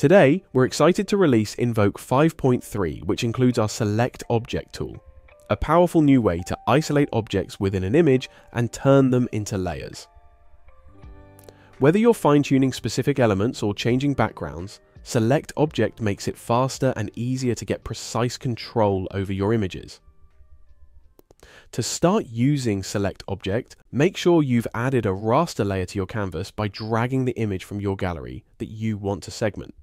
Today, we're excited to release Invoke 5.3, which includes our Select Object tool, a powerful new way to isolate objects within an image and turn them into layers. Whether you're fine-tuning specific elements or changing backgrounds, Select Object makes it faster and easier to get precise control over your images. To start using Select Object, make sure you've added a raster layer to your canvas by dragging the image from your gallery that you want to segment.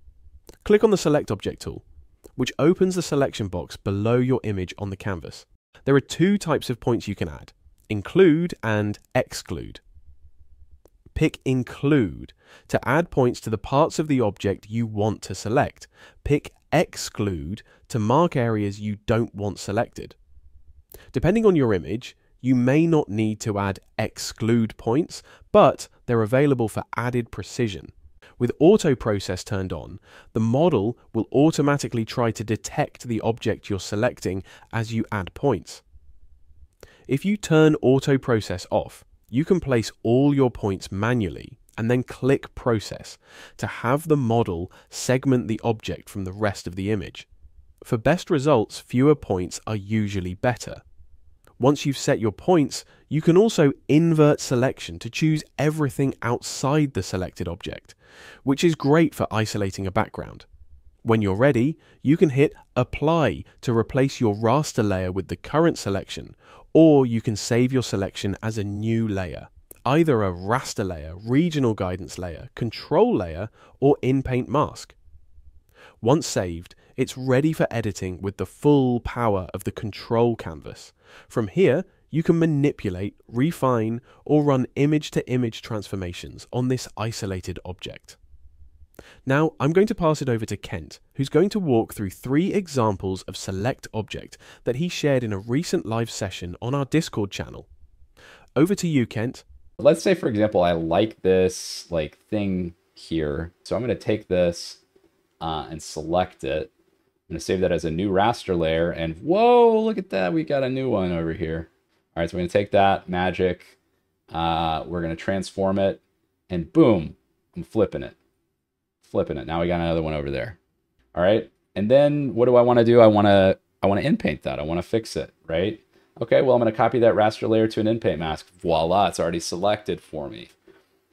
Click on the Select Object tool, which opens the selection box below your image on the canvas. There are two types of points you can add, include and exclude. Pick Include to add points to the parts of the object you want to select. Pick Exclude to mark areas you don't want selected. Depending on your image, you may not need to add exclude points, but they're available for added precision. With auto process turned on, the model will automatically try to detect the object you're selecting as you add points. If you turn auto process off, you can place all your points manually and then click process to have the model segment the object from the rest of the image. For best results, fewer points are usually better. Once you've set your points, you can also invert selection to choose everything outside the selected object, which is great for isolating a background. When you're ready, you can hit Apply to replace your raster layer with the current selection, or you can save your selection as a new layer, either a raster layer, regional guidance layer, control layer, or in-paint mask. Once saved, it's ready for editing with the full power of the control canvas. From here, you can manipulate, refine, or run image to image transformations on this isolated object. Now, I'm going to pass it over to Kent, who's going to walk through three examples of Select Object that he shared in a recent live session on our Discord channel. Over to you, Kent. Let's say, for example, I like this like thing here. So I'm going to take this uh, and select it. I'm going to save that as a new raster layer. And whoa, look at that. We got a new one over here. All right, so we're going to take that magic. Uh, we're going to transform it. And boom, I'm flipping it flipping it. Now we got another one over there. All right. And then what do I want to do? I want to I want to inpaint that. I want to fix it, right? Okay, well, I'm going to copy that raster layer to an inpaint mask. Voila, it's already selected for me.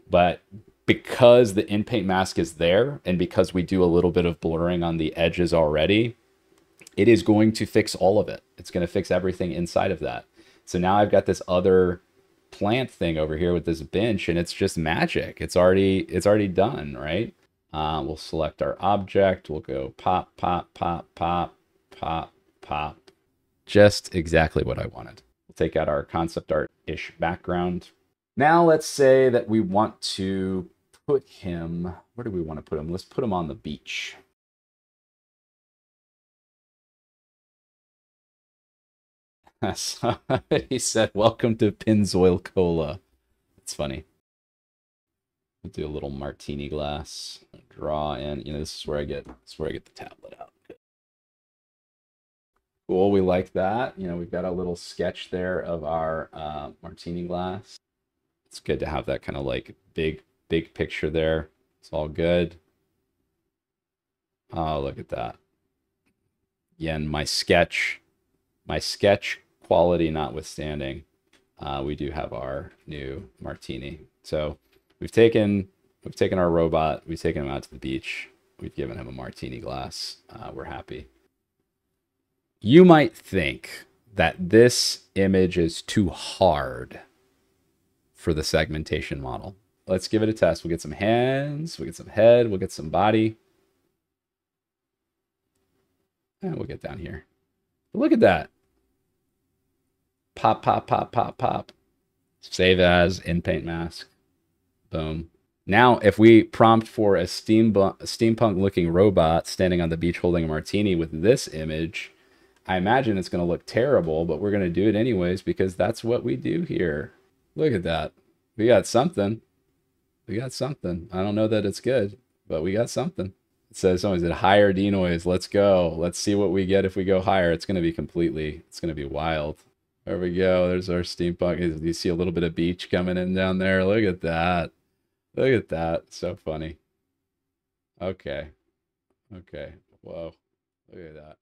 But because the inpaint mask is there and because we do a little bit of blurring on the edges already, it is going to fix all of it. It's going to fix everything inside of that. So now I've got this other plant thing over here with this bench and it's just magic. It's already it's already done, right? Uh, we'll select our object. We'll go pop, pop, pop, pop, pop, pop. Just exactly what I wanted. We'll take out our concept art-ish background. Now let's say that we want to put him, where do we want to put him? Let's put him on the beach. he said, welcome to Pensacola. It's funny. We'll do a little martini glass. Draw in. You know, this is where I get. This is where I get the tablet out. Cool. We like that. You know, we've got a little sketch there of our uh, martini glass. It's good to have that kind of like big, big picture there. It's all good. Oh, look at that. Again, my sketch, my sketch quality notwithstanding, uh, we do have our new martini. So We've taken we've taken our robot. We've taken him out to the beach. We've given him a martini glass. Uh, we're happy. You might think that this image is too hard for the segmentation model. Let's give it a test. We'll get some hands, we'll get some head, we'll get some body. And we'll get down here. look at that. Pop, pop, pop, pop, pop. Save as in paint mask. Boom. Now, if we prompt for a steampunk looking robot standing on the beach holding a martini with this image, I imagine it's going to look terrible, but we're going to do it anyways because that's what we do here. Look at that. We got something. We got something. I don't know that it's good, but we got something. It says someone said higher denoise. Let's go. Let's see what we get if we go higher. It's going to be completely, it's going to be wild. There we go. There's our steampunk. You see a little bit of beach coming in down there. Look at that. Look at that. So funny. Okay. Okay. Whoa. Look at that.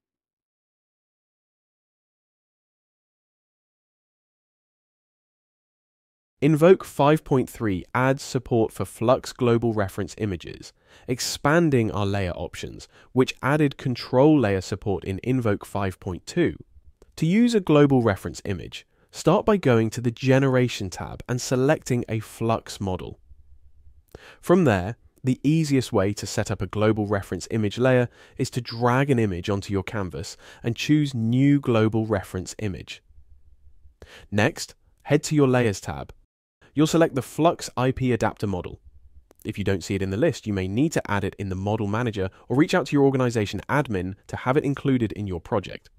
Invoke 5.3 adds support for Flux Global Reference images, expanding our layer options, which added control layer support in Invoke 5.2. To use a global reference image, start by going to the Generation tab and selecting a Flux model. From there, the easiest way to set up a global reference image layer is to drag an image onto your canvas and choose New Global Reference Image. Next, head to your Layers tab You'll select the Flux IP adapter model. If you don't see it in the list, you may need to add it in the Model Manager or reach out to your organization admin to have it included in your project.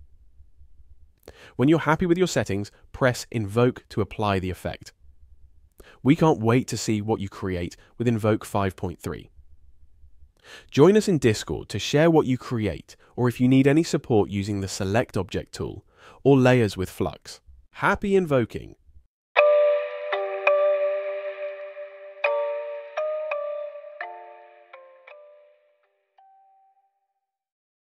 When you're happy with your settings, press Invoke to apply the effect. We can't wait to see what you create with Invoke 5.3. Join us in Discord to share what you create or if you need any support using the Select Object tool or layers with Flux. Happy invoking!